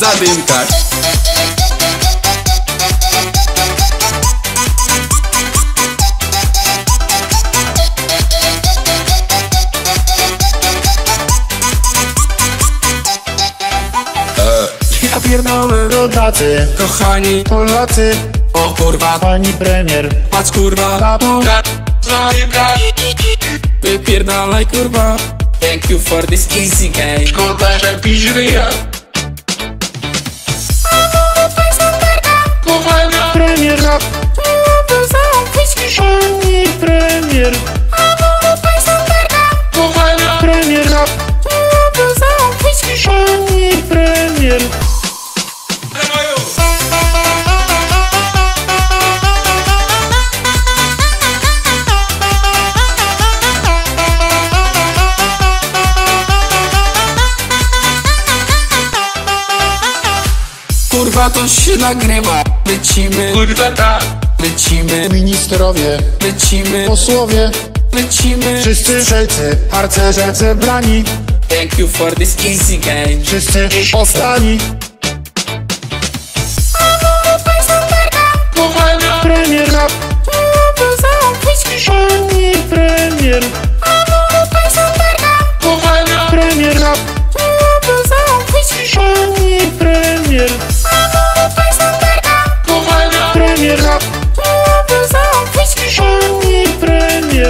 Zadymka Ja pierdolę Rodacy, kochani Polacy, O kurwa, pani premier. Patrz kurwa zadymka Wypierdalaj kurwa Thank you for this easy game. Szkoda, że pisz ryja Kochania Kurwa to się nagrywa. Lecimy. Kurwa tak. Lecimy. Ministrowie, Lecimy. Posłowie. Lecimy. Wszyscy wszelcy, harcerze zebrani. Thank you for this easy game. Wszyscy ostani. Kochania Premier rap. Pani premier. Premier rap